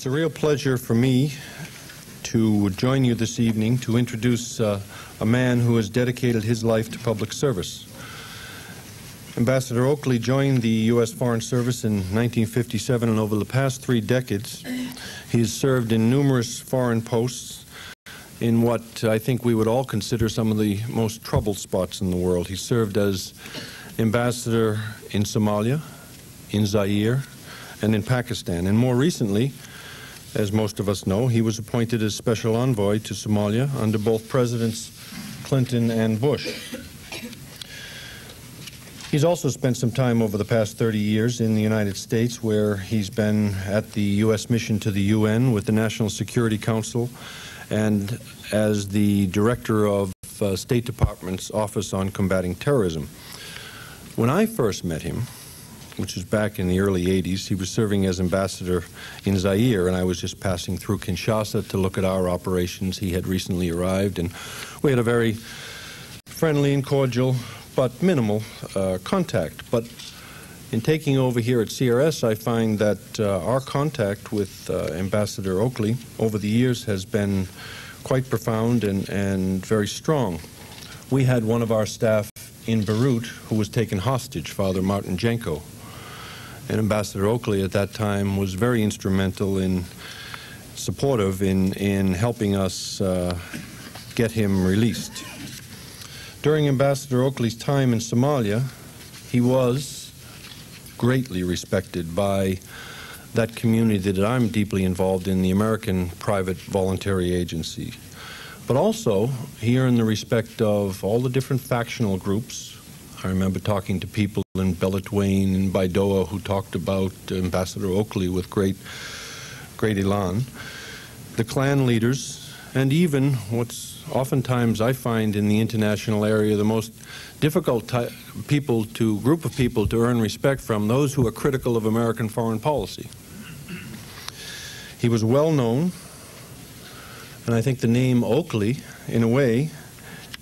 It's a real pleasure for me to join you this evening to introduce uh, a man who has dedicated his life to public service. Ambassador Oakley joined the U.S. Foreign Service in 1957, and over the past three decades, he has served in numerous foreign posts in what I think we would all consider some of the most troubled spots in the world. He served as ambassador in Somalia, in Zaire, and in Pakistan. And more recently, as most of us know, he was appointed as special envoy to Somalia under both Presidents Clinton and Bush. He's also spent some time over the past 30 years in the United States, where he's been at the U.S. mission to the UN with the National Security Council and as the director of uh, State Department's Office on Combating Terrorism. When I first met him, which was back in the early 80s, he was serving as ambassador in Zaire, and I was just passing through Kinshasa to look at our operations. He had recently arrived, and we had a very friendly and cordial but minimal uh, contact. But in taking over here at CRS, I find that uh, our contact with uh, Ambassador Oakley over the years has been quite profound and, and very strong. We had one of our staff in Beirut who was taken hostage, Father Martin Jenco. And Ambassador Oakley at that time was very instrumental in supportive in, in helping us uh, get him released. During Ambassador Oakley's time in Somalia, he was greatly respected by that community that I'm deeply involved in, the American Private Voluntary Agency. But also, he earned the respect of all the different factional groups. I remember talking to people in Beledweyne and Baidoa who talked about Ambassador Oakley with great, great elan. The clan leaders, and even what's oftentimes I find in the international area the most difficult people to group of people to earn respect from those who are critical of American foreign policy. He was well known, and I think the name Oakley, in a way,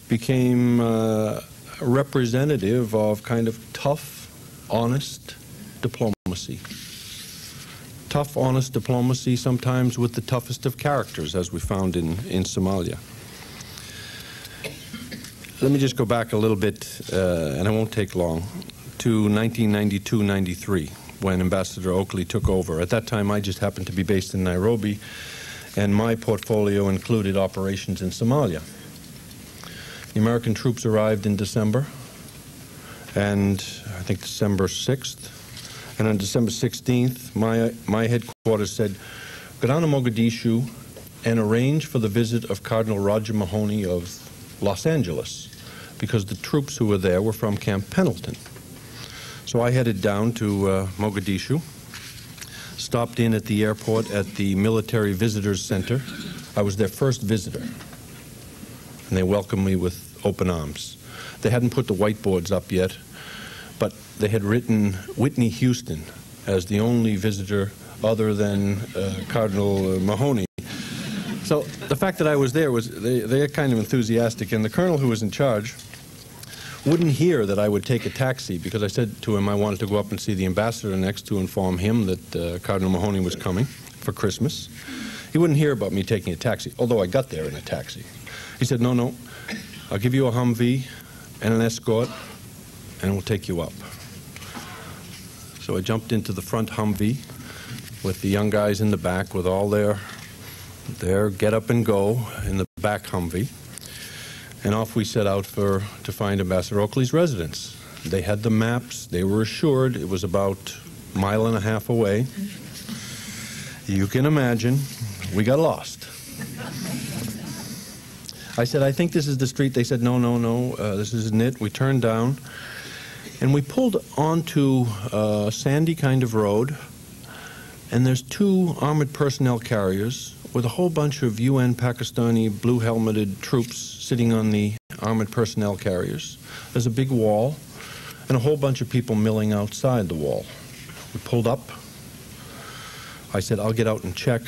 became uh, representative of kind of tough, honest diplomacy. Tough, honest diplomacy, sometimes with the toughest of characters, as we found in, in Somalia. Let me just go back a little bit, uh, and it won't take long, to 1992-93 when Ambassador Oakley took over. At that time, I just happened to be based in Nairobi, and my portfolio included operations in Somalia. The American troops arrived in December, and I think December 6th. And on December 16th, my, my headquarters said, go down to Mogadishu and arrange for the visit of Cardinal Roger Mahony of Los Angeles because the troops who were there were from Camp Pendleton. So I headed down to uh, Mogadishu, stopped in at the airport at the Military Visitors Center. I was their first visitor, and they welcomed me with open arms. They hadn't put the whiteboards up yet, but they had written Whitney Houston as the only visitor other than uh, Cardinal Mahony so the fact that I was there was they, they're kind of enthusiastic, and the colonel who was in charge wouldn't hear that I would take a taxi because I said to him I wanted to go up and see the ambassador next to inform him that uh, Cardinal Mahony was coming for Christmas. He wouldn't hear about me taking a taxi, although I got there in a taxi. He said, no, no, I'll give you a Humvee and an escort, and we'll take you up. So I jumped into the front Humvee with the young guys in the back with all their their get up and go in the back Humvee. And off we set out for to find Ambassador Oakley's residence. They had the maps. They were assured it was about a mile and a half away. You can imagine, we got lost. I said, I think this is the street. They said, no, no, no, uh, this isn't it. We turned down, and we pulled onto a sandy kind of road, and there's two armored personnel carriers with a whole bunch of UN Pakistani blue helmeted troops sitting on the armored personnel carriers. There's a big wall and a whole bunch of people milling outside the wall. We pulled up. I said, I'll get out and check.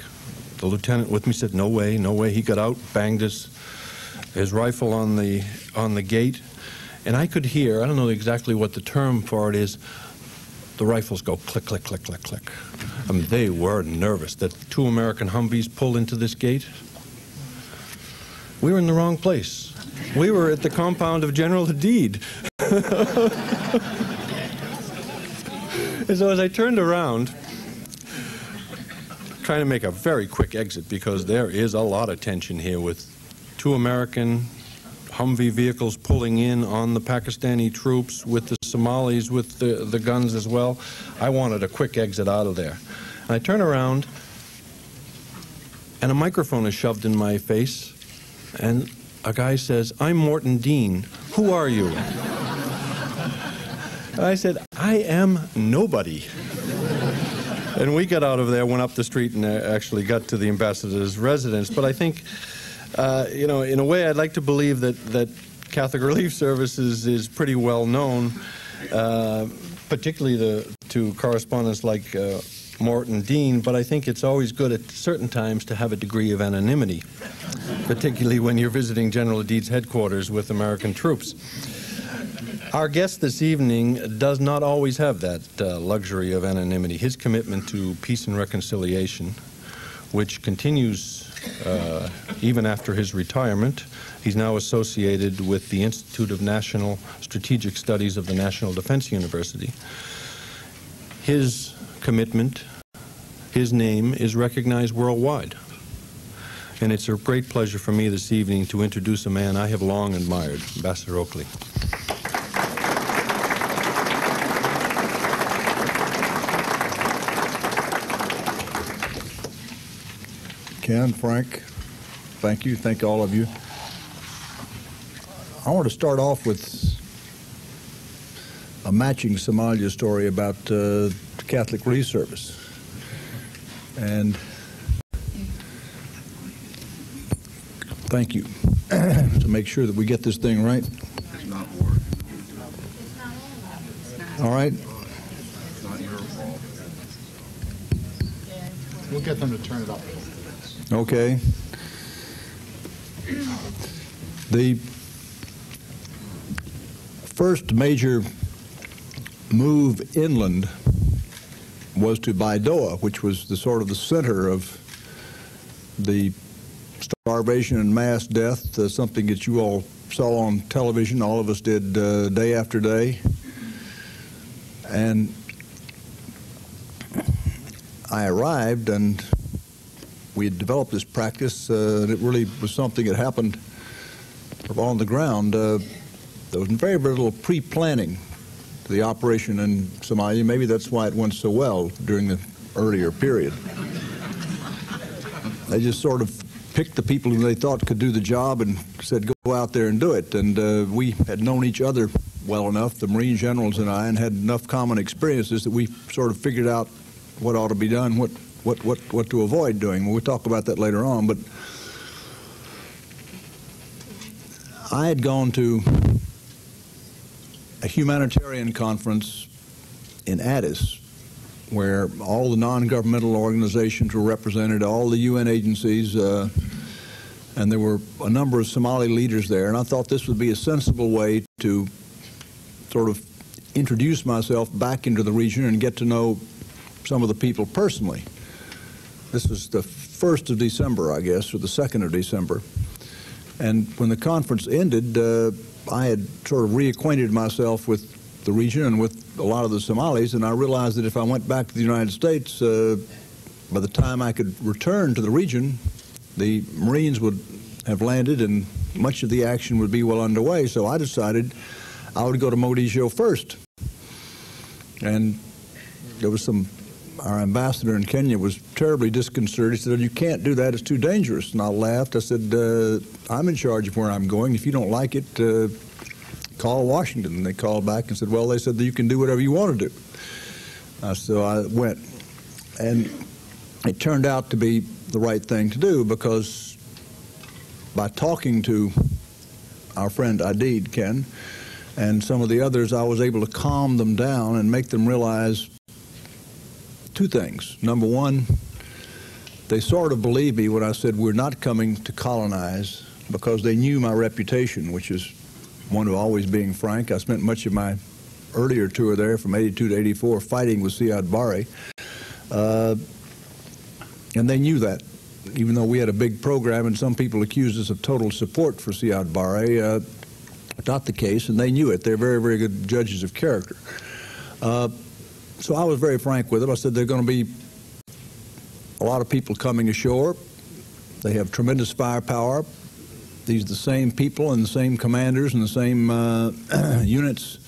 The lieutenant with me said, no way, no way. He got out, banged his, his rifle on the, on the gate, and I could hear, I don't know exactly what the term for it is, the rifles go click, click, click, click, click. I mean, they were nervous that two American Humvees pulled into this gate. We were in the wrong place. We were at the compound of General Hadid. and so as I turned around, trying to make a very quick exit because there is a lot of tension here with two American Humvee vehicles pulling in on the Pakistani troops with the Somalis with the, the guns as well. I wanted a quick exit out of there. And I turn around, and a microphone is shoved in my face, and a guy says, I'm Morton Dean. Who are you? I said, I am nobody. and we got out of there, went up the street, and uh, actually got to the ambassador's residence. But I think, uh, you know, in a way, I'd like to believe that, that Catholic Relief Services is pretty well known, uh, particularly the, to correspondents like uh, Morton Dean, but I think it's always good at certain times to have a degree of anonymity, particularly when you're visiting General Hadid's headquarters with American troops. Our guest this evening does not always have that uh, luxury of anonymity. His commitment to peace and reconciliation, which continues uh, even after his retirement, he's now associated with the Institute of National Strategic Studies of the National Defense University. His commitment his name is recognized worldwide. And it's a great pleasure for me this evening to introduce a man I have long admired, Ambassador Oakley. Ken, Frank, thank you. Thank all of you. I want to start off with a matching Somalia story about uh, Catholic Relief Service. And thank you to make sure that we get this thing right. All right. We'll get them to turn it up. Okay. The first major move inland was to Baidoa, which was the sort of the center of the starvation and mass death, uh, something that you all saw on television, all of us did uh, day after day. And I arrived and we had developed this practice, uh, and it really was something that happened on the ground. Uh, there was very, very little pre-planning to the operation in Somalia. Maybe that's why it went so well during the earlier period. They just sort of picked the people who they thought could do the job and said, go out there and do it. And uh, we had known each other well enough, the Marine generals and I, and had enough common experiences that we sort of figured out what ought to be done, what, what, what, what to avoid doing. We'll talk about that later on. But I had gone to a humanitarian conference in Addis where all the non-governmental organizations were represented, all the UN agencies, uh, and there were a number of Somali leaders there. And I thought this would be a sensible way to sort of introduce myself back into the region and get to know some of the people personally. This was the 1st of December, I guess, or the 2nd of December. And when the conference ended, uh, I had sort of reacquainted myself with the region and with a lot of the Somalis, and I realized that if I went back to the United States, uh, by the time I could return to the region, the Marines would have landed and much of the action would be well underway. So I decided I would go to Mogadishu first. And there was some, our ambassador in Kenya was terribly disconcerted. He said, You can't do that, it's too dangerous. And I laughed. I said, uh, I'm in charge of where I'm going. If you don't like it, uh, call Washington. And they called back and said, well, they said that you can do whatever you want to do. Uh, so I went. And it turned out to be the right thing to do because by talking to our friend Aidid, Ken, and some of the others, I was able to calm them down and make them realize two things. Number one, they sort of believed me when I said we're not coming to colonize because they knew my reputation, which is one of always being frank. I spent much of my earlier tour there from 82 to 84 fighting with Siad Barre. Uh, and they knew that, even though we had a big program and some people accused us of total support for Siad Barre. Uh, not the case, and they knew it. They're very, very good judges of character. Uh, so I was very frank with them. I said there are going to be a lot of people coming ashore. They have tremendous firepower. These are the same people and the same commanders and the same uh, units,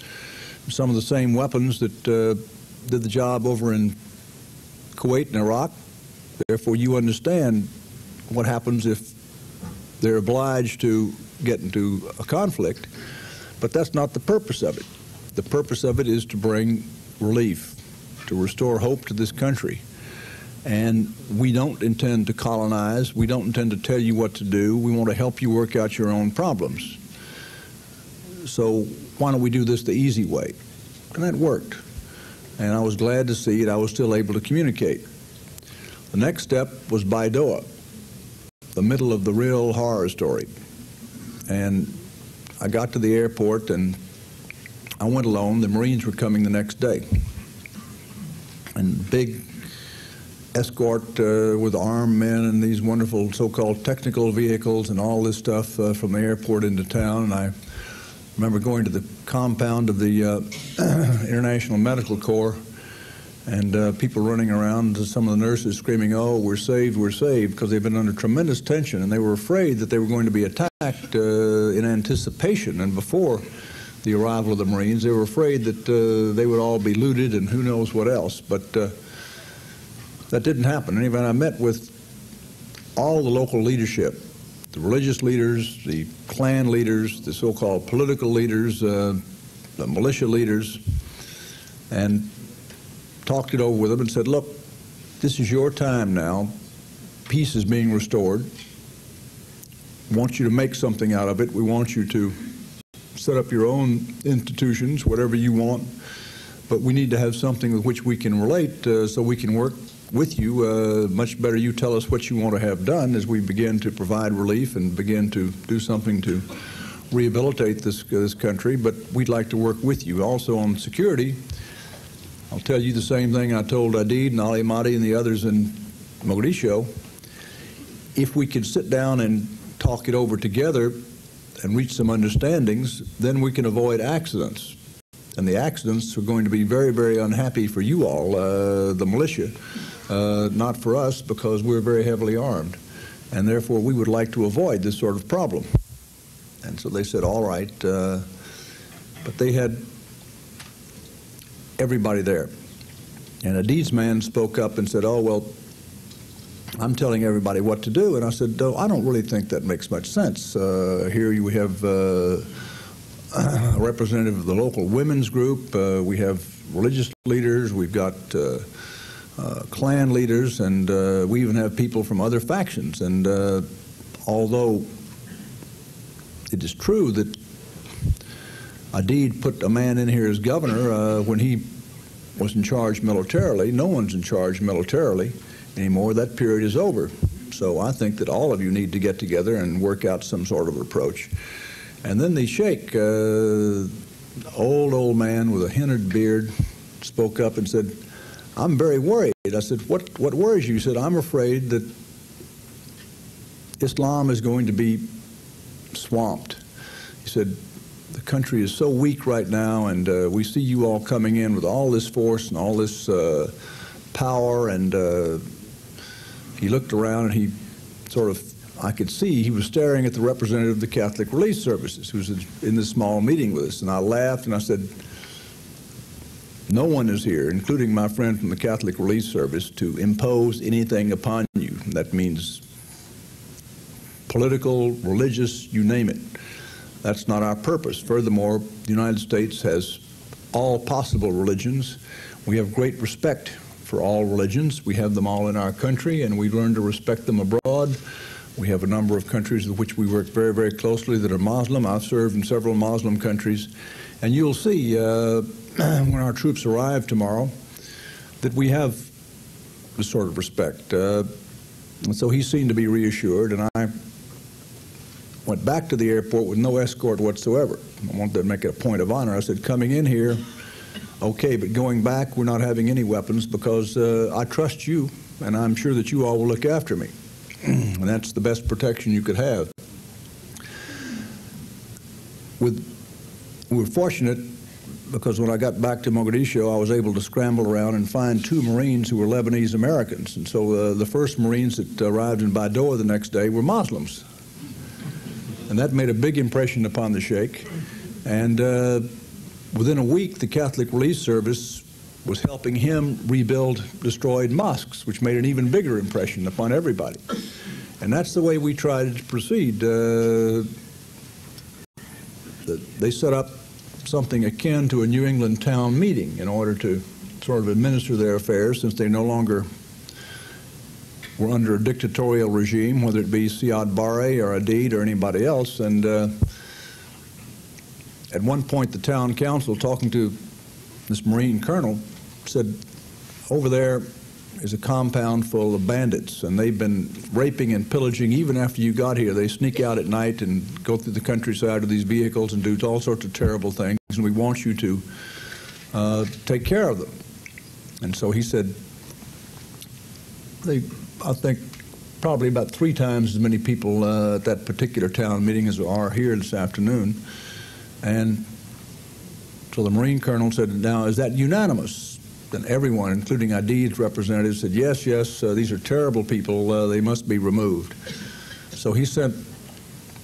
some of the same weapons that uh, did the job over in Kuwait and Iraq. Therefore, you understand what happens if they're obliged to get into a conflict. But that's not the purpose of it. The purpose of it is to bring relief, to restore hope to this country. And we don't intend to colonize. We don't intend to tell you what to do. We want to help you work out your own problems. So why don't we do this the easy way? And that worked. And I was glad to see it. I was still able to communicate. The next step was Baidoa, the middle of the real horror story. And I got to the airport and I went alone. The Marines were coming the next day. And big escort uh, with armed men and these wonderful so-called technical vehicles and all this stuff uh, from the airport into town. And I remember going to the compound of the uh, International Medical Corps and uh, people running around, some of the nurses screaming, oh, we're saved, we're saved, because they've been under tremendous tension, and they were afraid that they were going to be attacked uh, in anticipation and before the arrival of the Marines. They were afraid that uh, they would all be looted and who knows what else, but uh, that didn't happen. Anyway, I met with all the local leadership, the religious leaders, the clan leaders, the so-called political leaders, uh, the militia leaders, and talked it over with them and said, look, this is your time now. Peace is being restored. We want you to make something out of it. We want you to set up your own institutions, whatever you want. But we need to have something with which we can relate uh, so we can work with you. Uh, much better you tell us what you want to have done as we begin to provide relief and begin to do something to rehabilitate this, uh, this country. But we'd like to work with you. Also on security, I'll tell you the same thing I told Aidid and Ali Mahdi and the others in Mogadishu. If we could sit down and talk it over together and reach some understandings, then we can avoid accidents. And the accidents are going to be very, very unhappy for you all, uh, the militia, uh, not for us because we're very heavily armed. And therefore, we would like to avoid this sort of problem. And so they said, all right. Uh, but they had everybody there. And Aidid's man spoke up and said, oh, well, I'm telling everybody what to do. And I said, no, I don't really think that makes much sense. Uh, here we have uh, a representative of the local women's group. Uh, we have religious leaders. We've got uh, uh, clan leaders. And uh, we even have people from other factions. And although it is true that Aidid put a man in here as governor uh, when he was in charge militarily. No one's in charge militarily anymore. That period is over. So I think that all of you need to get together and work out some sort of approach. And then the sheikh, uh, old, old man with a hennaed beard, spoke up and said, I'm very worried. I said, what, what worries you? He said, I'm afraid that Islam is going to be swamped. He said, the country is so weak right now, and uh, we see you all coming in with all this force and all this uh, power. And uh, he looked around and he sort of, I could see he was staring at the representative of the Catholic Relief Services, who was in this small meeting with us. And I laughed and I said, no one is here, including my friend from the Catholic Relief Service, to impose anything upon you. That means political, religious, you name it. That's not our purpose. Furthermore, the United States has all possible religions. We have great respect for all religions. We have them all in our country, and we learn to respect them abroad. We have a number of countries with which we work very, very closely that are Muslim. I've served in several Muslim countries. And you'll see uh, when our troops arrive tomorrow that we have this sort of respect. Uh, and so he seemed to be reassured, and I went back to the airport with no escort whatsoever. I wanted to make it a point of honor. I said, coming in here, okay, but going back, we're not having any weapons because uh, I trust you, and I'm sure that you all will look after me. and that's the best protection you could have. With, we were fortunate because when I got back to Mogadishu, I was able to scramble around and find two Marines who were Lebanese Americans. And so uh, the first Marines that arrived in Baidoa the next day were Muslims. And that made a big impression upon the Sheikh. And uh, within a week, the Catholic Relief Service was helping him rebuild destroyed mosques, which made an even bigger impression upon everybody. And that's the way we tried to proceed. Uh, they set up something akin to a New England town meeting in order to sort of administer their affairs since they no longer were under a dictatorial regime, whether it be Siad Barre or Aidid or anybody else. And uh, at one point, the town council, talking to this Marine colonel, said, over there is a compound full of bandits, and they've been raping and pillaging even after you got here. They sneak out at night and go through the countryside with these vehicles and do all sorts of terrible things, and we want you to uh, take care of them. And so he said, they, I think, probably about three times as many people uh, at that particular town meeting as are here this afternoon. And so the Marine colonel said, now, is that unanimous? and everyone, including Aidid's representatives, said, yes, yes, uh, these are terrible people. Uh, they must be removed. So he sent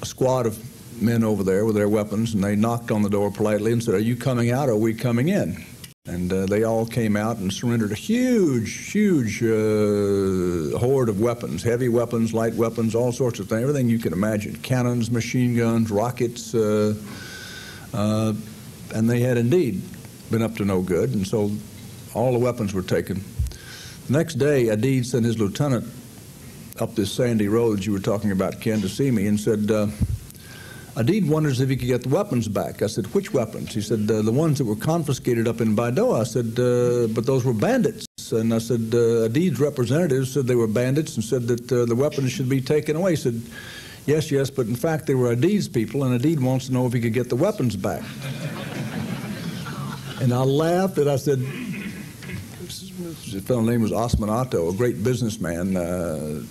a squad of men over there with their weapons, and they knocked on the door politely and said, are you coming out or are we coming in? And uh, they all came out and surrendered a huge, huge uh, horde of weapons, heavy weapons, light weapons, all sorts of things, everything you can imagine, cannons, machine guns, rockets, uh, uh, and they had indeed been up to no good. And so all the weapons were taken. The next day, Aidid sent his lieutenant up this sandy road you were talking about, Ken, to see me, and said, uh, Aidid wonders if he could get the weapons back. I said, which weapons? He said, uh, the ones that were confiscated up in Baidoa. I said, uh, but those were bandits. And I said, uh, Aidid's representatives said they were bandits and said that uh, the weapons should be taken away. He said, yes, yes, but in fact they were Aidid's people, and Aidid wants to know if he could get the weapons back. and I laughed and I said, his fellow name was Osman Atto, a great businessman uh,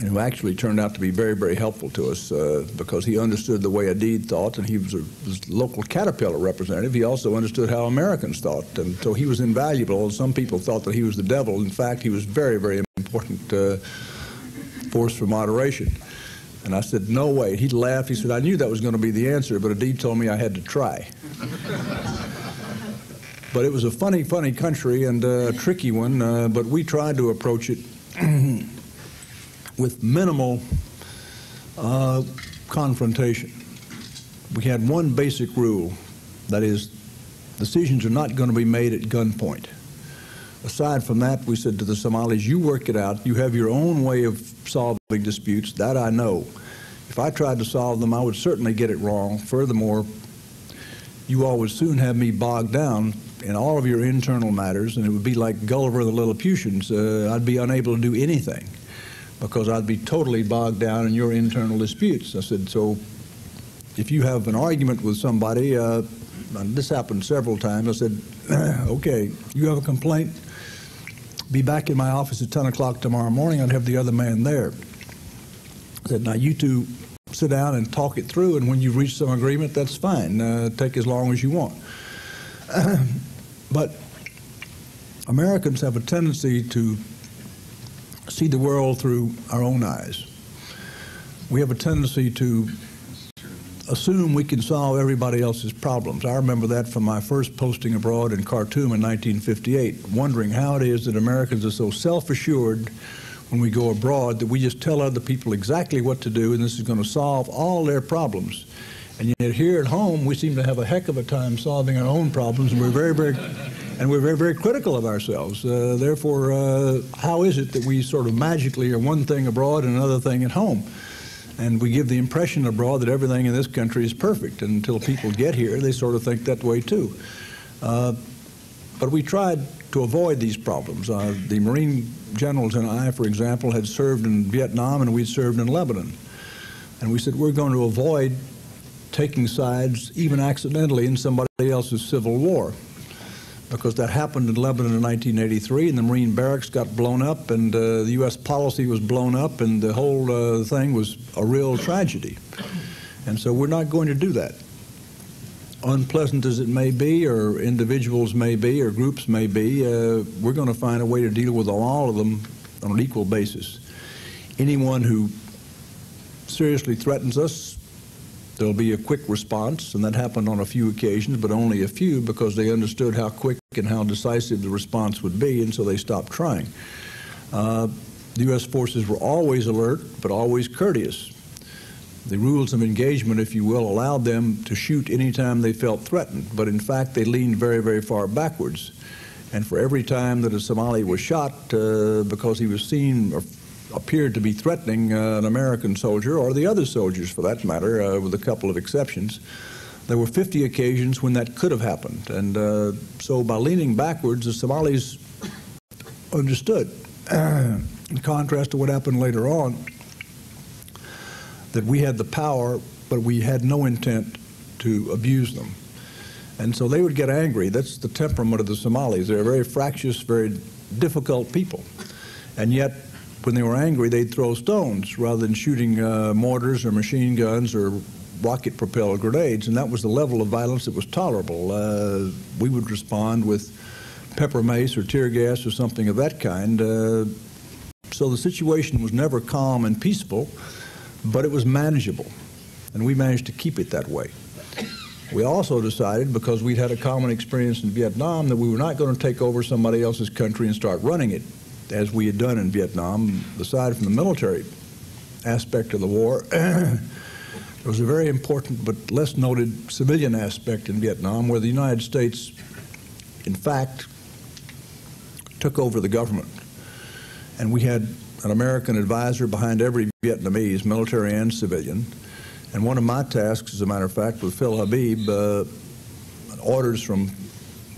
who actually turned out to be very, very helpful to us uh, because he understood the way Aidid thought, and he was a, was local Caterpillar representative. He also understood how Americans thought, and so he was invaluable. Some people thought that he was the devil. In fact, he was very, very important uh, force for moderation. And I said, no way. He laughed. He said, I knew that was going to be the answer, but Aidid told me I had to try. But it was a funny, funny country and a tricky one, uh, but we tried to approach it with minimal uh, confrontation. We had one basic rule, that is, decisions are not going to be made at gunpoint. Aside from that, we said to the Somalis, you work it out. You have your own way of solving disputes. That I know. If I tried to solve them, I would certainly get it wrong. Furthermore, you all would soon have me bogged down in all of your internal matters, and it would be like Gulliver the Lilliputians. Uh, I'd be unable to do anything because I'd be totally bogged down in your internal disputes. I said, so if you have an argument with somebody, uh, this happened several times, I said, okay, you have a complaint, be back in my office at 10 o'clock tomorrow morning, I'd have the other man there. I said, now you two sit down and talk it through, and when you reach some agreement, that's fine. Uh, take as long as you want. But Americans have a tendency to see the world through our own eyes. We have a tendency to assume we can solve everybody else's problems. I remember that from my first posting abroad in Khartoum in 1958, wondering how it is that Americans are so self-assured when we go abroad that we just tell other people exactly what to do and this is going to solve all their problems. And yet here at home, we seem to have a heck of a time solving our own problems, and we're very, very, and we're very, very critical of ourselves. Uh, therefore, uh, how is it that we sort of magically are one thing abroad and another thing at home? And we give the impression abroad that everything in this country is perfect. And until people get here, they sort of think that way too. Uh, but we tried to avoid these problems. Uh, the Marine generals and I, for example, had served in Vietnam and we'd served in Lebanon. And we said, we're going to avoid taking sides, even accidentally, in somebody else's civil war. Because that happened in Lebanon in 1983, and the Marine barracks got blown up, and uh, the U.S. policy was blown up, and the whole uh, thing was a real tragedy. And so we're not going to do that. Unpleasant as it may be, or individuals may be, or groups may be, uh, we're going to find a way to deal with all of them on an equal basis. Anyone who seriously threatens us, there'll be a quick response, and that happened on a few occasions, but only a few because they understood how quick and how decisive the response would be, and so they stopped trying. Uh, the U.S. forces were always alert, but always courteous. The rules of engagement, if you will, allowed them to shoot anytime they felt threatened, but in fact they leaned very, very far backwards. And for every time that a Somali was shot uh, because he was seen or appeared to be threatening uh, an American soldier, or the other soldiers for that matter, uh, with a couple of exceptions, there were 50 occasions when that could have happened. And uh, so by leaning backwards, the Somalis understood, in contrast to what happened later on, that we had the power, but we had no intent to abuse them. And so they would get angry. That's the temperament of the Somalis. They're very fractious, very difficult people. And yet, when they were angry, they'd throw stones rather than shooting uh, mortars or machine guns or rocket propelled grenades. And that was the level of violence that was tolerable. Uh, we would respond with pepper mace or tear gas or something of that kind. Uh, so the situation was never calm and peaceful but it was manageable, and we managed to keep it that way. We also decided, because we'd had a common experience in Vietnam, that we were not going to take over somebody else's country and start running it, as we had done in Vietnam. Aside from the military aspect of the war, there was a very important but less noted civilian aspect in Vietnam where the United States, in fact, took over the government. And we had an American advisor behind every Vietnamese, military and civilian. And one of my tasks, as a matter of fact, with Phil Habib, uh, orders from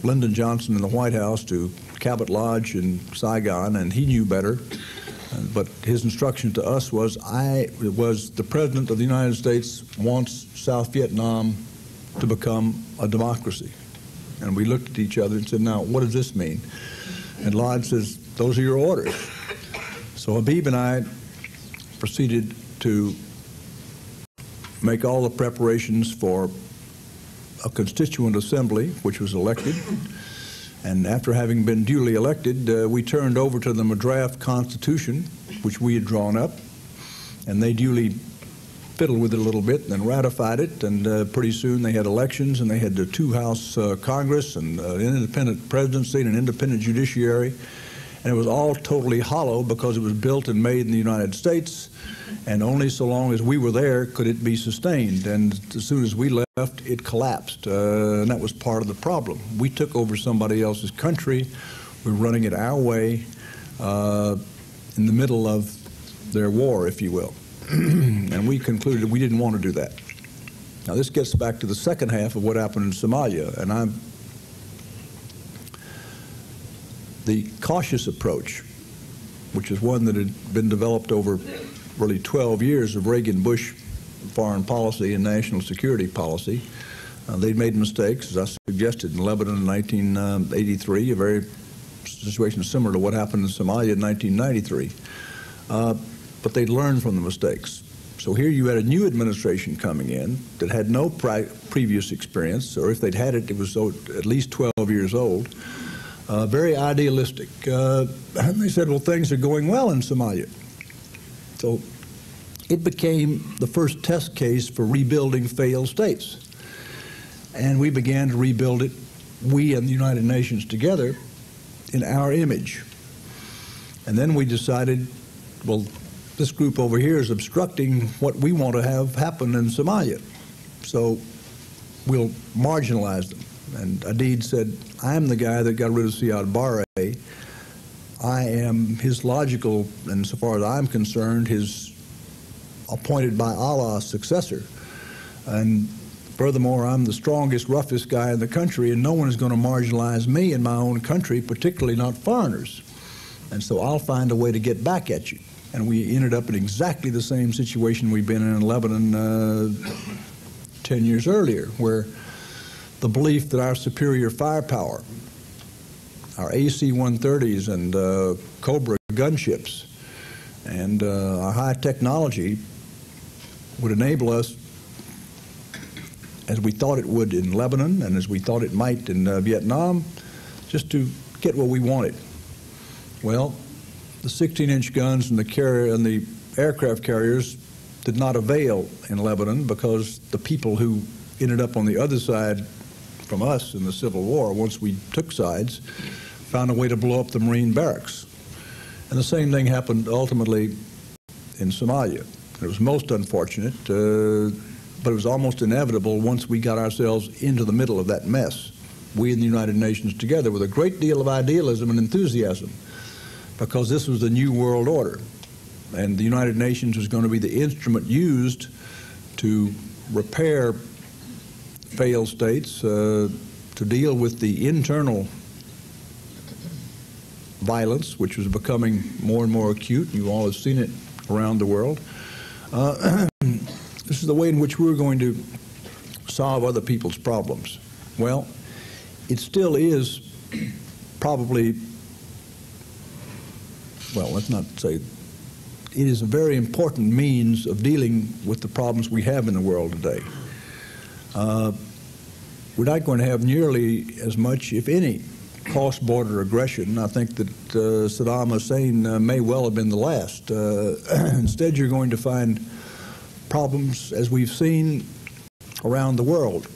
Lyndon Johnson in the White House to Cabot Lodge in Saigon, and he knew better. But his instruction to us was, I was the president of the United States wants South Vietnam to become a democracy. And we looked at each other and said, now, what does this mean? And Lodge says, those are your orders. So Habib and I proceeded to make all the preparations for a constituent assembly, which was elected. And after having been duly elected, uh, we turned over to them a draft constitution, which we had drawn up, and they duly fiddled with it a little bit and then ratified it. And uh, pretty soon they had elections, and they had the two-house uh, Congress and uh, an independent presidency and an independent judiciary and it was all totally hollow because it was built and made in the United States, and only so long as we were there could it be sustained. And as soon as we left, it collapsed, uh, and that was part of the problem. We took over somebody else's country, we were running it our way uh, in the middle of their war, if you will. and we concluded we didn't want to do that. Now, this gets back to the second half of what happened in Somalia, and I'm the cautious approach, which is one that had been developed over really 12 years of Reagan Bush foreign policy and national security policy. Uh, they'd made mistakes, as I suggested, in Lebanon in 1983, a very situation similar to what happened in Somalia in 1993. Uh, but they'd learned from the mistakes. So here you had a new administration coming in that had no previous experience, or if they'd had it, it was at least 12 years old uh, very idealistic. Uh, and they said, well, things are going well in Somalia. So it became the first test case for rebuilding failed states. And we began to rebuild it, we and the United Nations together, in our image. And then we decided, well, this group over here is obstructing what we want to have happen in Somalia. So we'll marginalize them. And Aidid said, I'm the guy that got rid of Siad Barre. I am his logical, and so far as I'm concerned, his appointed by Allah successor. And furthermore, I'm the strongest, roughest guy in the country, and no one is going to marginalize me in my own country, particularly not foreigners. And so I'll find a way to get back at you. And we ended up in exactly the same situation we've been in in Lebanon uh, 10 years earlier, where the belief that our superior firepower our AC-130s and uh, Cobra gunships and uh, our high technology would enable us, as we thought it would in Lebanon and as we thought it might in uh, Vietnam, just to get what we wanted. Well, the 16-inch guns and the carrier and the aircraft carriers did not avail in Lebanon because the people who ended up on the other side from us in the Civil War, once we took sides, found a way to blow up the Marine barracks. And the same thing happened ultimately in Somalia. It was most unfortunate, uh, but it was almost inevitable once we got ourselves into the middle of that mess. We in the United Nations together with a great deal of idealism and enthusiasm because this was the new world order. And the United Nations was going to be the instrument used to repair failed states, uh, to deal with the internal violence, which was becoming more and more acute. You all have seen it around the world. Uh, this is the way in which we're going to solve other people's problems. Well, it still is probably, well, let's not say, it is a very important means of dealing with the problems we have in the world today. Uh, we're not going to have nearly as much, if any, cross-border aggression. I think that uh, Saddam Hussein uh, may well have been the last. Uh, instead, you're going to find problems, as we've seen around the world.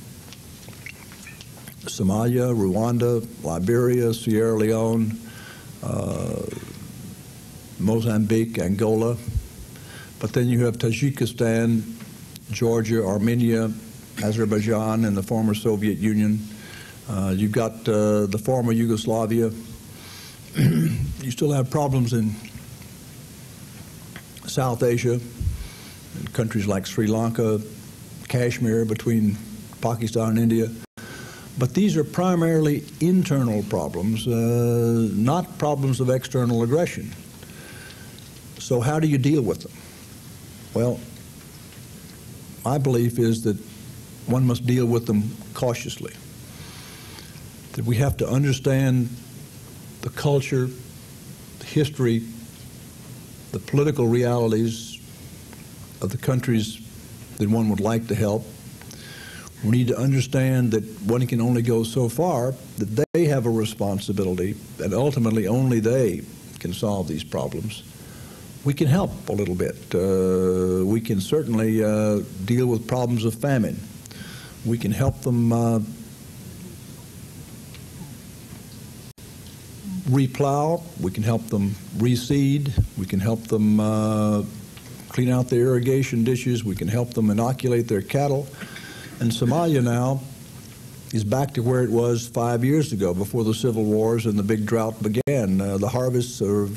Somalia, Rwanda, Liberia, Sierra Leone, uh, Mozambique, Angola. But then you have Tajikistan, Georgia, Armenia, Azerbaijan, and the former Soviet Union. Uh, you've got uh, the former Yugoslavia. you still have problems in South Asia, in countries like Sri Lanka, Kashmir between Pakistan and India. But these are primarily internal problems, uh, not problems of external aggression. So how do you deal with them? Well, my belief is that one must deal with them cautiously that we have to understand the culture, the history, the political realities of the countries that one would like to help. We need to understand that one can only go so far, that they have a responsibility, and ultimately only they can solve these problems. We can help a little bit. Uh, we can certainly uh, deal with problems of famine. We can help them uh, replow, we can help them reseed, we can help them uh, clean out their irrigation dishes, we can help them inoculate their cattle. And Somalia now is back to where it was five years ago before the civil wars and the big drought began. Uh, the harvests are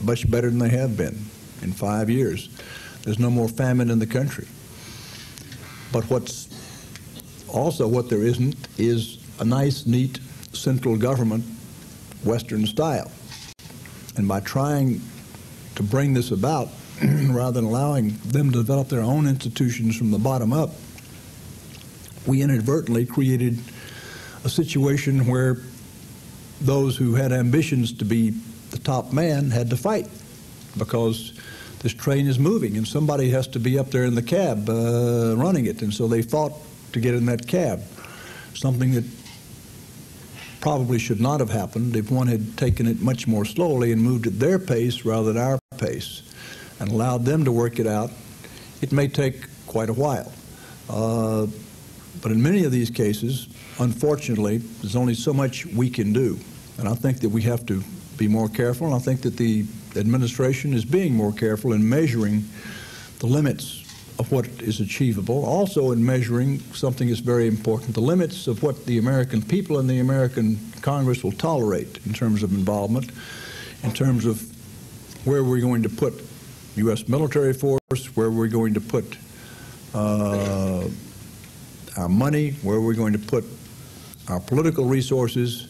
much better than they have been in five years. There's no more famine in the country. But what's also what there isn't is a nice, neat central government Western style. And by trying to bring this about, rather than allowing them to develop their own institutions from the bottom up, we inadvertently created a situation where those who had ambitions to be the top man had to fight because this train is moving and somebody has to be up there in the cab uh, running it. And so they fought to get in that cab, something that probably should not have happened if one had taken it much more slowly and moved at their pace rather than our pace and allowed them to work it out. It may take quite a while. Uh, but in many of these cases, unfortunately, there's only so much we can do. And I think that we have to be more careful, and I think that the administration is being more careful in measuring the limits of what is achievable, also in measuring something that's very important, the limits of what the American people and the American Congress will tolerate in terms of involvement, in terms of where we're going to put U.S. military force, where we're going to put uh, our money, where we're going to put our political resources.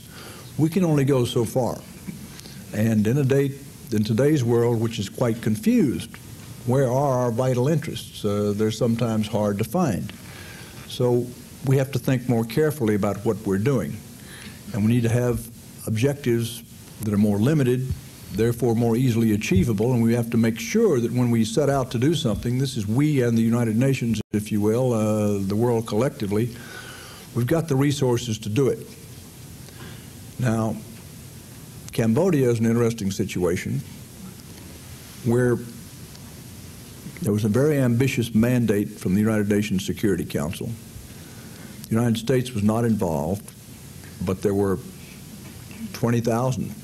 We can only go so far. And in, a date, in today's world, which is quite confused, where are our vital interests? Uh, they're sometimes hard to find. So we have to think more carefully about what we're doing. And we need to have objectives that are more limited, therefore more easily achievable, and we have to make sure that when we set out to do something, this is we and the United Nations, if you will, uh, the world collectively, we've got the resources to do it. Now, Cambodia is an interesting situation where there was a very ambitious mandate from the United Nations Security Council. The United States was not involved, but there were 20,000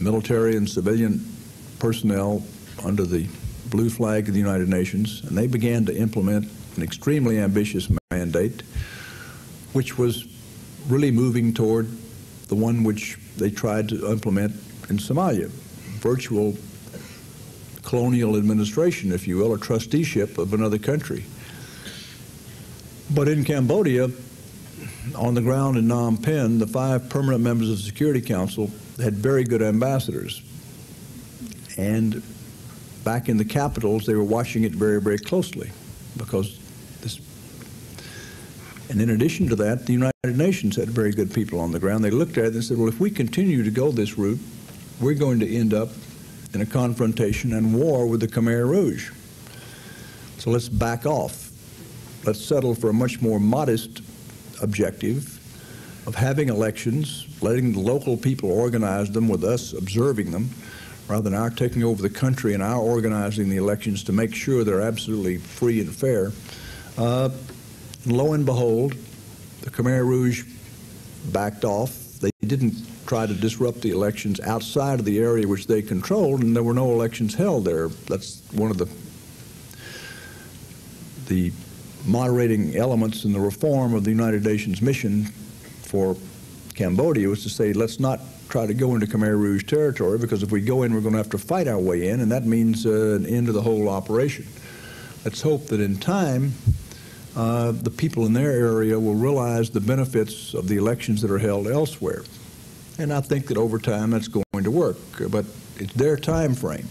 military and civilian personnel under the blue flag of the United Nations, and they began to implement an extremely ambitious mandate, which was really moving toward the one which they tried to implement in Somalia, virtual colonial administration, if you will, or trusteeship of another country. But in Cambodia, on the ground in Phnom Penh, the five permanent members of the Security Council had very good ambassadors. And back in the capitals, they were watching it very, very closely because this. And in addition to that, the United Nations had very good people on the ground. They looked at it and said, well, if we continue to go this route, we're going to end up in a confrontation and war with the Khmer Rouge. So let's back off. Let's settle for a much more modest objective of having elections, letting the local people organize them with us observing them, rather than our taking over the country and our organizing the elections to make sure they're absolutely free and fair. Uh, lo and behold, the Khmer Rouge backed off. They didn't try to disrupt the elections outside of the area which they controlled, and there were no elections held there. That's one of the the moderating elements in the reform of the United Nations mission for Cambodia was to say, let's not try to go into Khmer Rouge territory because if we go in, we're going to have to fight our way in, and that means uh, an end to the whole operation. Let's hope that in time, uh, the people in their area will realize the benefits of the elections that are held elsewhere. And I think that over time that's going to work, but it's their time frame.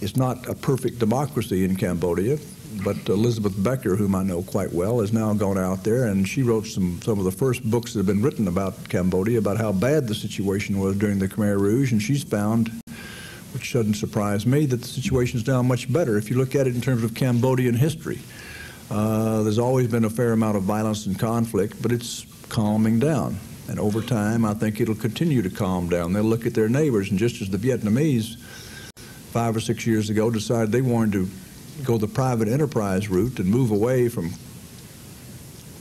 It's not a perfect democracy in Cambodia but Elizabeth Becker, whom I know quite well, has now gone out there and she wrote some, some of the first books that have been written about Cambodia, about how bad the situation was during the Khmer Rouge, and she's found, which doesn't surprise me, that the situation is now much better. If you look at it in terms of Cambodian history, uh, there's always been a fair amount of violence and conflict, but it's calming down. And over time, I think it'll continue to calm down. They'll look at their neighbors, and just as the Vietnamese five or six years ago decided they wanted to go the private enterprise route and move away from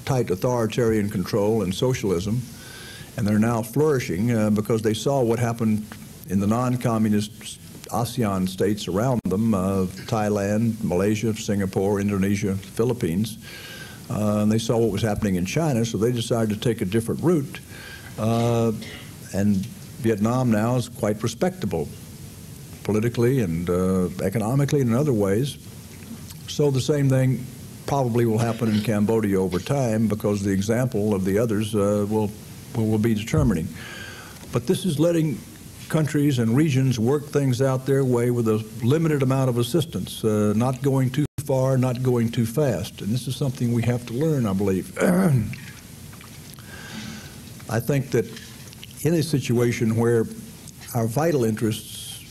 tight authoritarian control and socialism. And they're now flourishing uh, because they saw what happened in the non-communist ASEAN states around them, uh, Thailand, Malaysia, Singapore, Indonesia, Philippines. Uh, and they saw what was happening in China, so they decided to take a different route. Uh, and Vietnam now is quite respectable politically and uh, economically and in other ways. So the same thing probably will happen in Cambodia over time because the example of the others uh, will, will be determining. But this is letting countries and regions work things out their way with a limited amount of assistance, uh, not going too far, not going too fast. And this is something we have to learn, I believe. I think that in a situation where our vital interests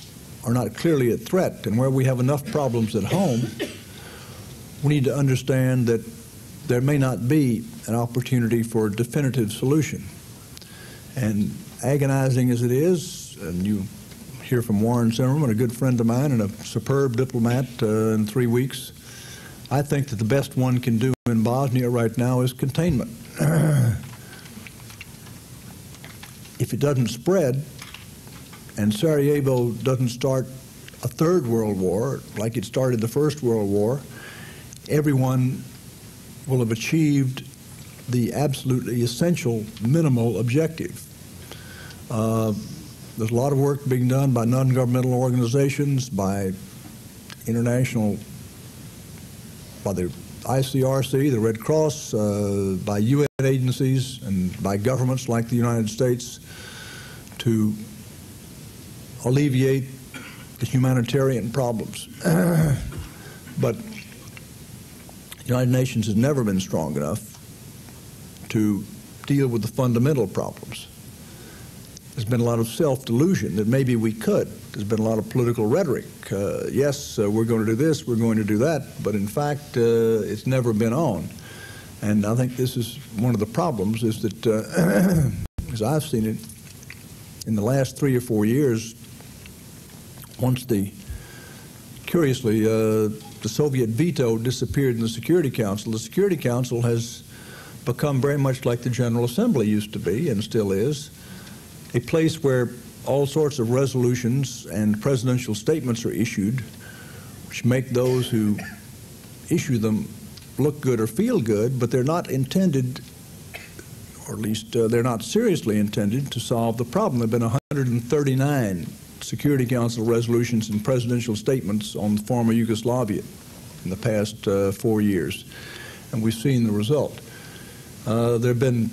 are not clearly at threat and where we have enough problems at home, we need to understand that there may not be an opportunity for a definitive solution. And agonizing as it is, and you hear from Warren Zimmermann, a good friend of mine and a superb diplomat uh, in three weeks, I think that the best one can do in Bosnia right now is containment. if it doesn't spread and Sarajevo doesn't start a third world war like it started the First World War, everyone will have achieved the absolutely essential minimal objective. Uh, there's a lot of work being done by non-governmental organizations, by international, by the ICRC, the Red Cross, uh, by UN agencies, and by governments like the United States to alleviate the humanitarian problems. but the United Nations has never been strong enough to deal with the fundamental problems. There's been a lot of self-delusion that maybe we could. There's been a lot of political rhetoric. Uh, yes, uh, we're going to do this, we're going to do that, but in fact, uh, it's never been on. And I think this is one of the problems is that, uh, as I've seen it, in the last three or four years, once the, curiously, uh, the Soviet veto disappeared in the Security Council, the Security Council has become very much like the General Assembly used to be and still is a place where all sorts of resolutions and presidential statements are issued, which make those who issue them look good or feel good, but they're not intended, or at least uh, they're not seriously intended, to solve the problem. There have been 139 Security Council resolutions and presidential statements on the former Yugoslavia in the past uh, four years, and we've seen the result. Uh, there have been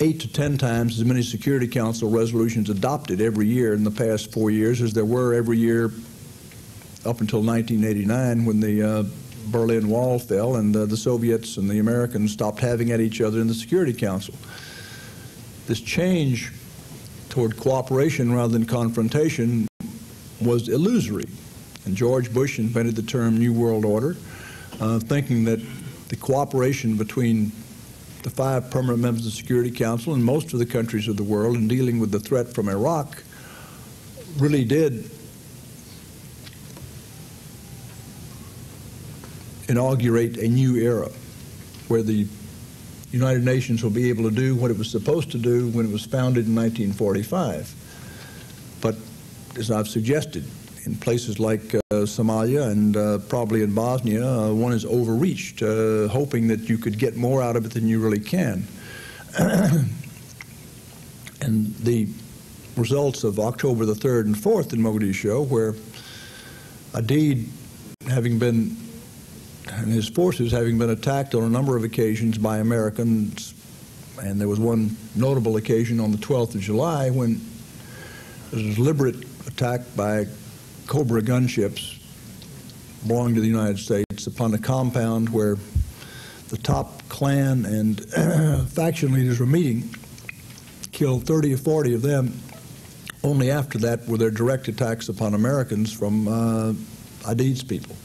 eight to ten times as many Security Council resolutions adopted every year in the past four years as there were every year up until 1989 when the uh, Berlin Wall fell and uh, the Soviets and the Americans stopped having at each other in the Security Council. This change toward cooperation rather than confrontation was illusory. And George Bush invented the term New World Order, uh, thinking that the cooperation between the five permanent members of the Security Council and most of the countries of the world in dealing with the threat from Iraq really did inaugurate a new era where the United Nations will be able to do what it was supposed to do when it was founded in 1945. But as I've suggested, in places like uh, Somalia and uh, probably in Bosnia, uh, one is overreached, uh, hoping that you could get more out of it than you really can. and the results of October the 3rd and 4th in Mogadishu, where Aidid, having been, and his forces having been attacked on a number of occasions by Americans, and there was one notable occasion on the 12th of July when a deliberate attack by Cobra gunships belonging to the United States upon a compound where the top clan and faction leaders were meeting, killed 30 or 40 of them. Only after that were there direct attacks upon Americans from uh, Aidid's people.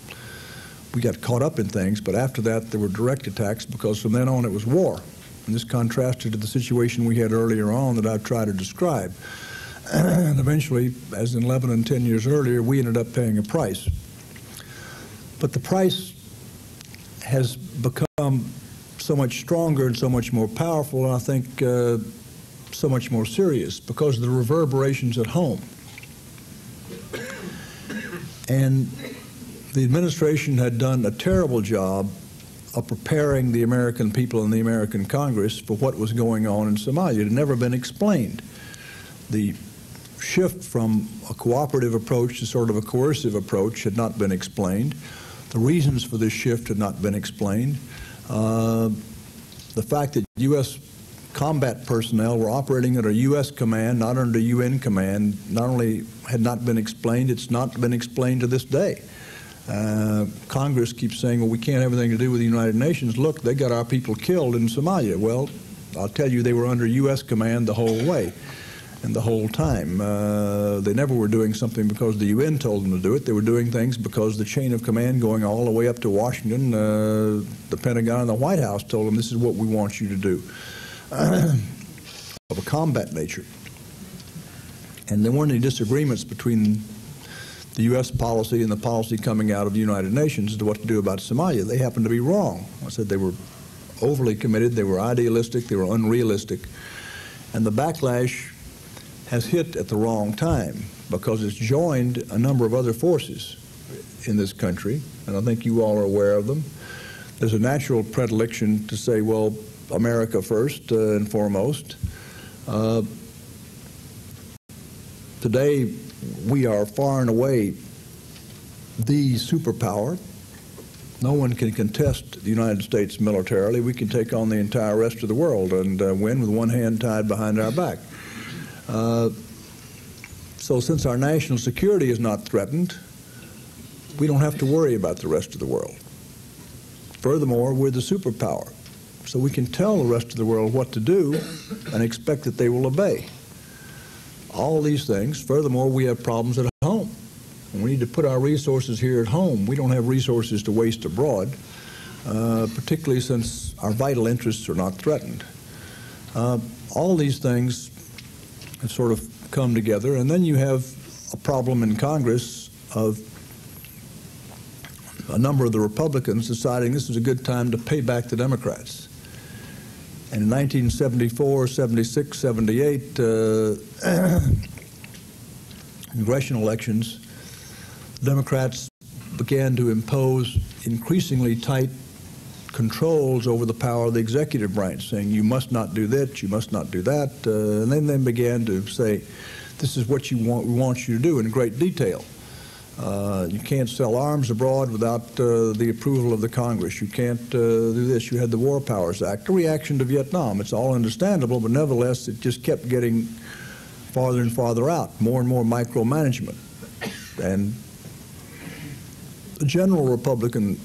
We got caught up in things, but after that there were direct attacks because from then on it was war. And this contrasted to the situation we had earlier on that I've tried to describe and eventually, as in Lebanon 10 years earlier, we ended up paying a price. But the price has become so much stronger and so much more powerful, and I think uh, so much more serious because of the reverberations at home. And the administration had done a terrible job of preparing the American people and the American Congress for what was going on in Somalia. It had never been explained. The shift from a cooperative approach to sort of a coercive approach had not been explained. The reasons for this shift have not been explained. Uh, the fact that U.S. combat personnel were operating under U.S. command, not under UN command, not only had not been explained, it's not been explained to this day. Uh, Congress keeps saying, well, we can't have anything to do with the United Nations. Look, they got our people killed in Somalia. Well, I'll tell you, they were under U.S. command the whole way and the whole time. Uh, they never were doing something because the UN told them to do it. They were doing things because the chain of command going all the way up to Washington, uh, the Pentagon and the White House told them this is what we want you to do of a combat nature. And there weren't any disagreements between the U.S. policy and the policy coming out of the United Nations as to what to do about Somalia. They happened to be wrong. I said they were overly committed, they were idealistic, they were unrealistic. And the backlash has hit at the wrong time because it's joined a number of other forces in this country, and I think you all are aware of them. There's a natural predilection to say, well, America first uh, and foremost. Uh, today, we are far and away the superpower. No one can contest the United States militarily. We can take on the entire rest of the world and uh, win with one hand tied behind our back. Uh, so since our national security is not threatened, we don't have to worry about the rest of the world. Furthermore, we're the superpower. So we can tell the rest of the world what to do and expect that they will obey. all these things. Furthermore, we have problems at home. And we need to put our resources here at home. We don't have resources to waste abroad, uh, particularly since our vital interests are not threatened. Uh, all these things have sort of come together, and then you have a problem in Congress of a number of the Republicans deciding this is a good time to pay back the Democrats. And in 1974, 76, 78, uh, congressional elections, Democrats began to impose increasingly tight controls over the power of the executive branch, saying you must not do this, you must not do that, uh, and then they began to say, this is what you want, we want you to do in great detail. Uh, you can't sell arms abroad without uh, the approval of the Congress. You can't uh, do this. You had the War Powers Act, a reaction to Vietnam. It's all understandable, but nevertheless, it just kept getting farther and farther out, more and more micromanagement. And the general Republican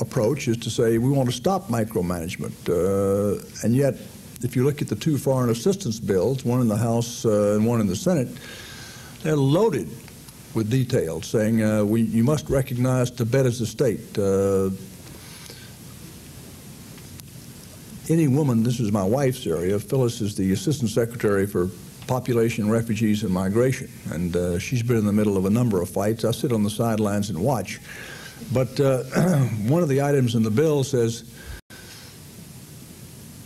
approach is to say we want to stop micromanagement. Uh, and yet, if you look at the two foreign assistance bills, one in the House uh, and one in the Senate, they're loaded with details saying uh, we, you must recognize Tibet as a state. Uh, any woman, this is my wife's area, Phyllis is the Assistant Secretary for Population, Refugees, and Migration, and uh, she's been in the middle of a number of fights. I sit on the sidelines and watch. But uh, one of the items in the bill says,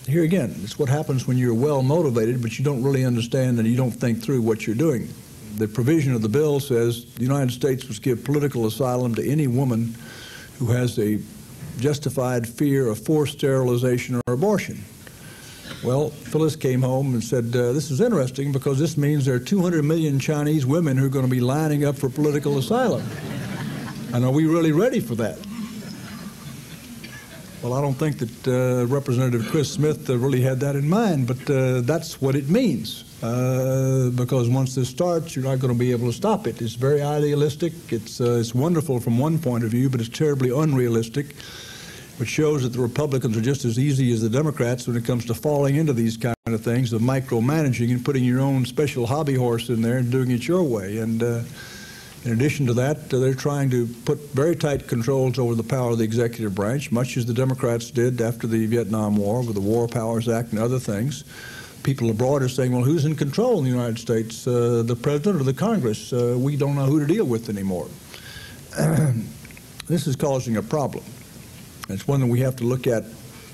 here again, it's what happens when you're well motivated, but you don't really understand and you don't think through what you're doing. The provision of the bill says the United States must give political asylum to any woman who has a justified fear of forced sterilization or abortion. Well, Phyllis came home and said, uh, This is interesting because this means there are 200 million Chinese women who are going to be lining up for political asylum. And are we really ready for that? Well, I don't think that uh, Representative Chris Smith uh, really had that in mind, but uh, that's what it means. Uh, because once this starts, you're not going to be able to stop it. It's very idealistic. It's, uh, it's wonderful from one point of view, but it's terribly unrealistic which shows that the Republicans are just as easy as the Democrats when it comes to falling into these kind of things of micromanaging and putting your own special hobby horse in there and doing it your way. And uh, in addition to that, uh, they're trying to put very tight controls over the power of the executive branch, much as the Democrats did after the Vietnam War with the War Powers Act and other things. People abroad are saying, well, who's in control in the United States, uh, the president or the Congress? Uh, we don't know who to deal with anymore. this is causing a problem. It's one that we have to look at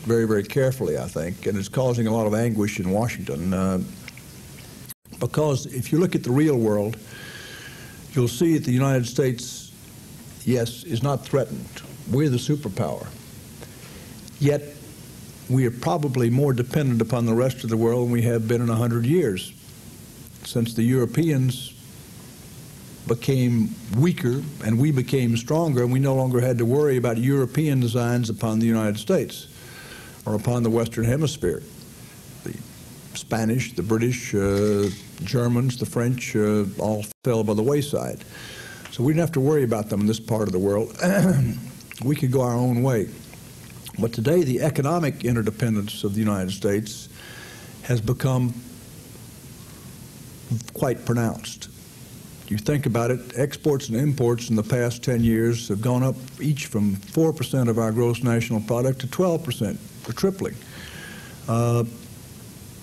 very, very carefully, I think, and it's causing a lot of anguish in Washington. Uh, because if you look at the real world, you'll see that the United States, yes, is not threatened. We're the superpower. Yet, we are probably more dependent upon the rest of the world than we have been in 100 years. Since the Europeans became weaker and we became stronger, and we no longer had to worry about European designs upon the United States or upon the Western Hemisphere. Spanish, the British, uh, Germans, the French uh, all fell by the wayside. So we didn't have to worry about them in this part of the world. we could go our own way. But today, the economic interdependence of the United States has become quite pronounced you think about it, exports and imports in the past 10 years have gone up each from 4% of our gross national product to 12%, for tripling. Uh,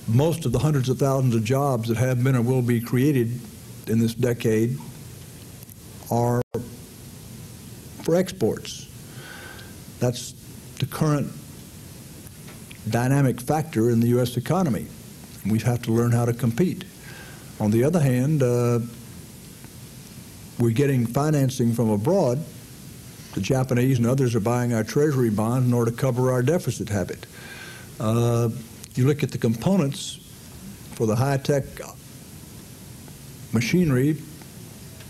most of the hundreds of thousands of jobs that have been or will be created in this decade are for exports. That's the current dynamic factor in the U.S. economy. We have to learn how to compete. On the other hand, uh, we're getting financing from abroad. The Japanese and others are buying our treasury bonds in order to cover our deficit habit. Uh, you look at the components for the high-tech machinery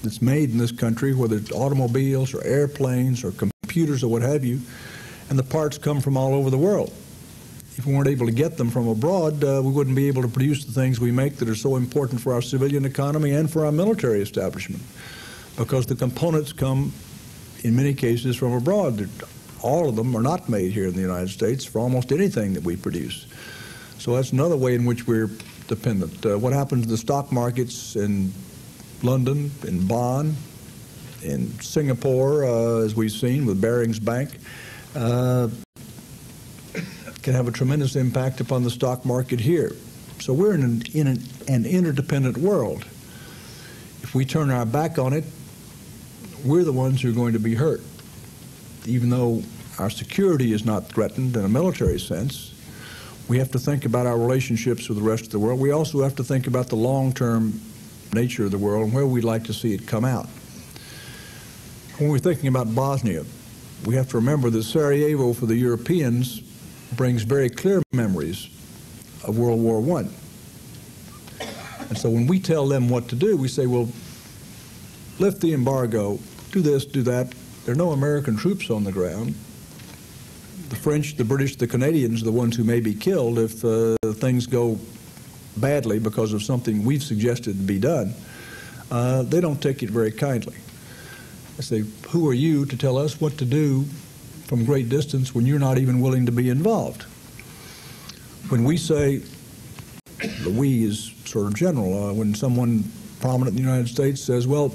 that's made in this country, whether it's automobiles or airplanes or computers or what have you, and the parts come from all over the world. If we weren't able to get them from abroad, uh, we wouldn't be able to produce the things we make that are so important for our civilian economy and for our military establishment because the components come, in many cases, from abroad. All of them are not made here in the United States for almost anything that we produce. So that's another way in which we're dependent. Uh, what happens to the stock markets in London, in Bonn, in Singapore, uh, as we've seen with Barings Bank, uh, can have a tremendous impact upon the stock market here. So we're in an, in an, an interdependent world. If we turn our back on it, we're the ones who are going to be hurt. Even though our security is not threatened in a military sense, we have to think about our relationships with the rest of the world. We also have to think about the long-term nature of the world and where we'd like to see it come out. When we're thinking about Bosnia, we have to remember that Sarajevo for the Europeans brings very clear memories of World War I. And so when we tell them what to do, we say, well, lift the embargo, do this, do that. There are no American troops on the ground. The French, the British, the Canadians, the ones who may be killed if uh, things go badly because of something we've suggested to be done. Uh, they don't take it very kindly. I say, who are you to tell us what to do from great distance when you're not even willing to be involved? When we say, the we is sort of general, uh, when someone prominent in the United States says, well,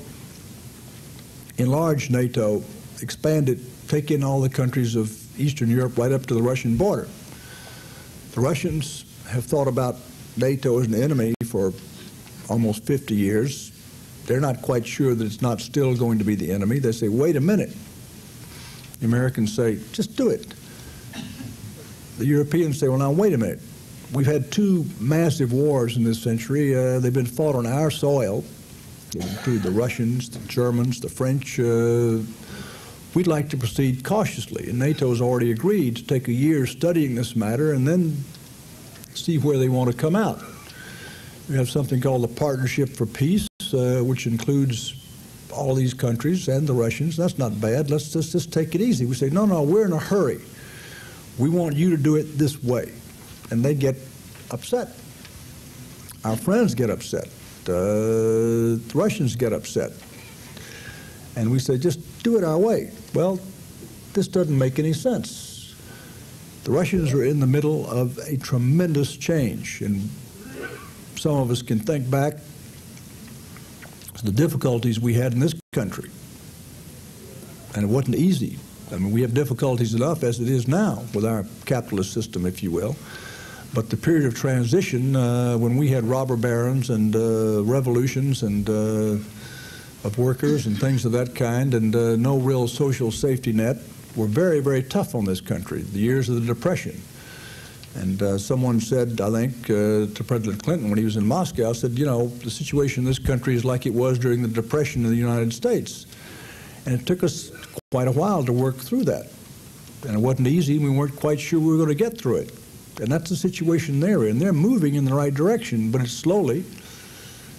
enlarge NATO, expand it, take in all the countries of Eastern Europe right up to the Russian border. The Russians have thought about NATO as an enemy for almost 50 years. They're not quite sure that it's not still going to be the enemy. They say, wait a minute. The Americans say, just do it. The Europeans say, well, now, wait a minute. We've had two massive wars in this century. Uh, they've been fought on our soil. Include the Russians, the Germans, the French. Uh, we'd like to proceed cautiously. And NATO has already agreed to take a year studying this matter and then see where they want to come out. We have something called the Partnership for Peace, uh, which includes all these countries and the Russians. That's not bad. Let's just, just take it easy. We say, no, no, we're in a hurry. We want you to do it this way. And they get upset. Our friends get upset. Uh, the Russians get upset. And we say, just do it our way. Well, this doesn't make any sense. The Russians are in the middle of a tremendous change, and some of us can think back to the difficulties we had in this country. And it wasn't easy. I mean, we have difficulties enough as it is now with our capitalist system, if you will. But the period of transition, uh, when we had robber barons and uh, revolutions and uh, of workers and things of that kind, and uh, no real social safety net, were very, very tough on this country. The years of the Depression. And uh, someone said, I think, uh, to President Clinton when he was in Moscow, said, you know, the situation in this country is like it was during the Depression in the United States. And it took us quite a while to work through that. And it wasn't easy. We weren't quite sure we were going to get through it. And that's the situation they're in. They're moving in the right direction, but it's slowly.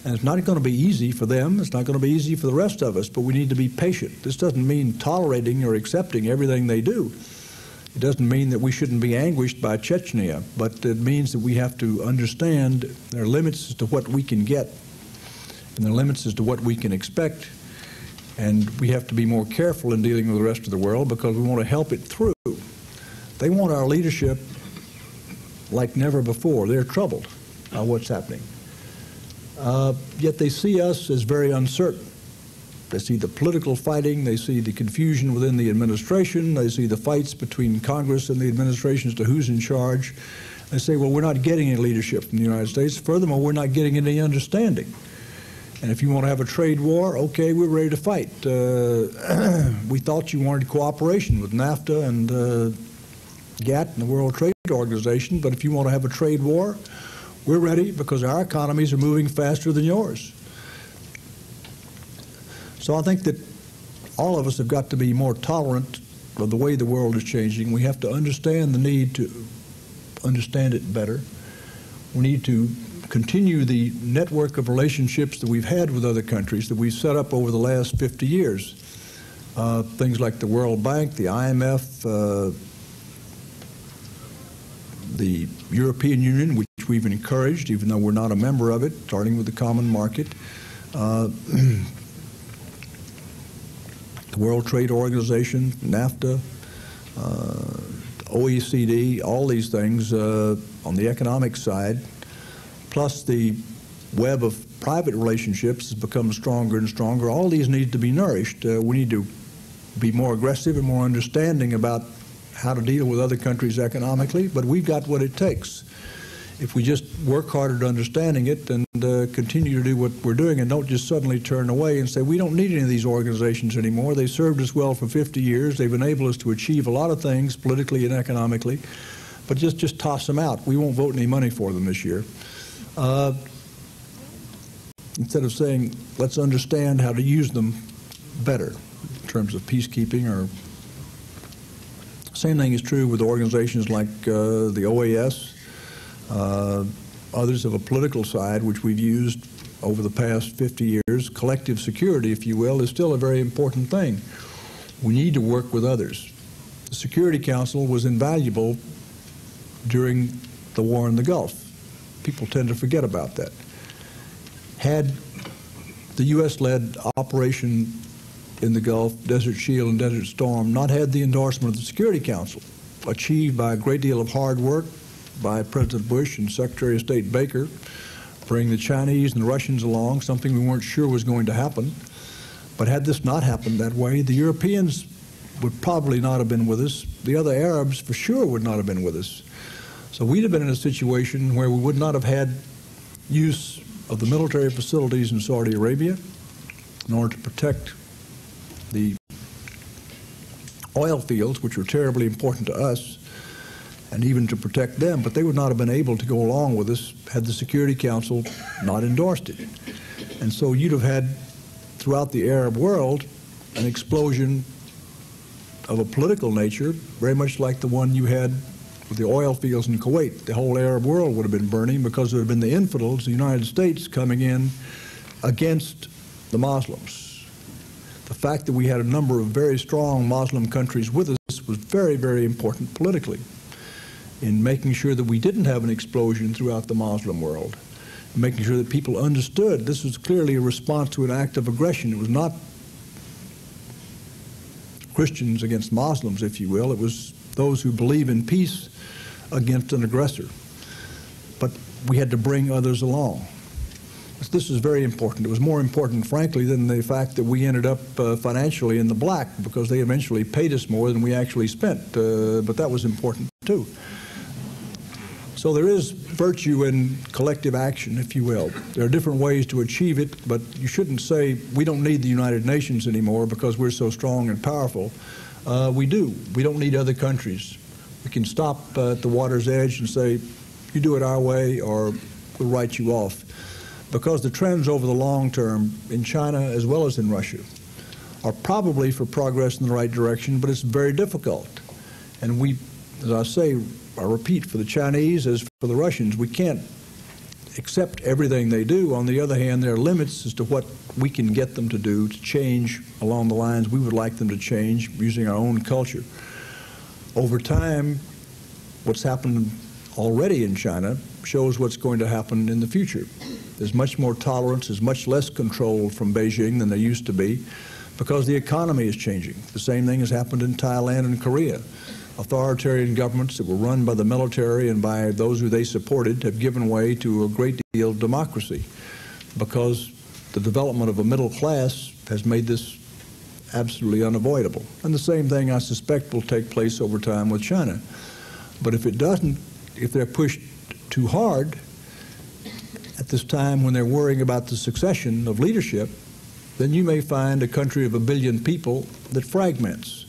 And it's not going to be easy for them. It's not going to be easy for the rest of us, but we need to be patient. This doesn't mean tolerating or accepting everything they do. It doesn't mean that we shouldn't be anguished by Chechnya, but it means that we have to understand their limits as to what we can get and their limits as to what we can expect. And we have to be more careful in dealing with the rest of the world because we want to help it through. They want our leadership like never before. They're troubled by what's happening. Uh, yet they see us as very uncertain. They see the political fighting, they see the confusion within the administration, they see the fights between Congress and the administration as to who's in charge. They say, well, we're not getting any leadership from the United States. Furthermore, we're not getting any understanding. And if you want to have a trade war, okay, we're ready to fight. Uh, we thought you wanted cooperation with NAFTA and uh, GATT and the World Trade Organization, but if you want to have a trade war, we're ready because our economies are moving faster than yours. So I think that all of us have got to be more tolerant of the way the world is changing. We have to understand the need to understand it better. We need to continue the network of relationships that we've had with other countries that we've set up over the last 50 years. Uh, things like the World Bank, the IMF, uh, the European Union, which we've encouraged, even though we're not a member of it, starting with the common market. Uh, the World Trade Organization, NAFTA, uh, OECD, all these things uh, on the economic side plus the web of private relationships has become stronger and stronger. All these need to be nourished. Uh, we need to be more aggressive and more understanding about how to deal with other countries economically, but we've got what it takes. If we just work harder at understanding it and uh, continue to do what we're doing and don't just suddenly turn away and say, we don't need any of these organizations anymore. They served us well for 50 years. They've enabled us to achieve a lot of things politically and economically, but just, just toss them out. We won't vote any money for them this year. Uh, instead of saying, let's understand how to use them better in terms of peacekeeping or same thing is true with organizations like uh, the OAS, Uh, others of a political side, which we've used over the past 50 years. Collective security, if you will, is still a very important thing. We need to work with others. The Security Council was invaluable during the war in the Gulf. People tend to forget about that. Had the U.S.-led Operation in the Gulf, Desert Shield and Desert Storm, not had the endorsement of the Security Council, achieved by a great deal of hard work by President Bush and Secretary of State Baker, bring the Chinese and the Russians along, something we weren't sure was going to happen. But had this not happened that way, the Europeans would probably not have been with us. The other Arabs for sure would not have been with us. So we'd have been in a situation where we would not have had use of the military facilities in Saudi Arabia in order to protect the oil fields, which were terribly important to us, and even to protect them, but they would not have been able to go along with us had the Security Council not endorsed it. And so you'd have had, throughout the Arab world, an explosion of a political nature, very much like the one you had with the oil fields in Kuwait. The whole Arab world would have been burning because there have been the infidels, the United States, coming in against the Muslims the fact that we had a number of very strong Muslim countries with us was very, very important politically in making sure that we didn't have an explosion throughout the Muslim world, making sure that people understood this was clearly a response to an act of aggression. It was not Christians against Muslims, if you will. It was those who believe in peace against an aggressor. But we had to bring others along. This is very important. It was more important, frankly, than the fact that we ended up uh, financially in the black because they eventually paid us more than we actually spent. Uh, but that was important, too. So there is virtue in collective action, if you will. There are different ways to achieve it, but you shouldn't say we don't need the United Nations anymore because we're so strong and powerful. Uh, we do. We don't need other countries. We can stop uh, at the water's edge and say, you do it our way or we'll write you off because the trends over the long term in China as well as in Russia are probably for progress in the right direction, but it's very difficult. And we, as I say, I repeat, for the Chinese as for the Russians, we can't accept everything they do. On the other hand, there are limits as to what we can get them to do to change along the lines we would like them to change using our own culture. Over time, what's happened already in China shows what's going to happen in the future. There's much more tolerance, there's much less control from Beijing than there used to be because the economy is changing. The same thing has happened in Thailand and Korea. Authoritarian governments that were run by the military and by those who they supported have given way to a great deal of democracy because the development of a middle class has made this absolutely unavoidable. And the same thing, I suspect, will take place over time with China. But if it doesn't, if they're pushed too hard, at this time when they're worrying about the succession of leadership, then you may find a country of a billion people that fragments.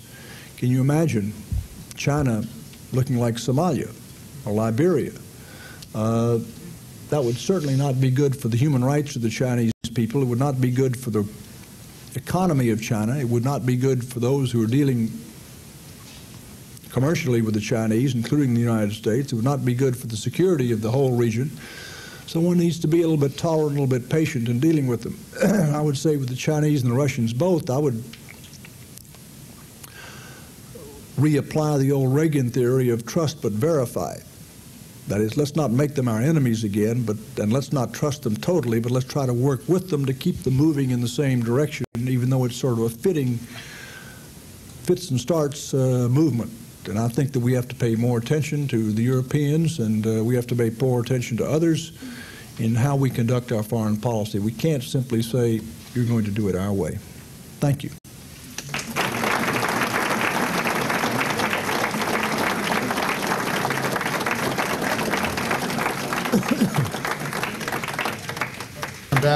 Can you imagine China looking like Somalia or Liberia? Uh, that would certainly not be good for the human rights of the Chinese people. It would not be good for the economy of China. It would not be good for those who are dealing commercially with the Chinese, including the United States. It would not be good for the security of the whole region. So one needs to be a little bit tolerant, a little bit patient in dealing with them. I would say with the Chinese and the Russians both, I would reapply the old Reagan theory of trust but verify. That is, let's not make them our enemies again, but and let's not trust them totally, but let's try to work with them to keep them moving in the same direction, even though it's sort of a fitting fits and starts uh, movement. And I think that we have to pay more attention to the Europeans and uh, we have to pay more attention to others in how we conduct our foreign policy. We can't simply say, you're going to do it our way. Thank you.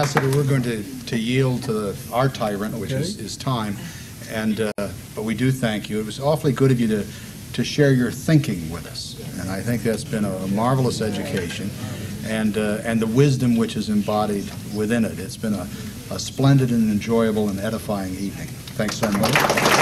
Ambassador, we're going to, to yield to our tyrant, which is, is time, and, uh, but we do thank you. It was awfully good of you to, to share your thinking with us, and I think that's been a marvelous education, and, uh, and the wisdom which is embodied within it. It's been a, a splendid and enjoyable and edifying evening. Thanks so much.